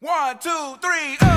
One, two, three.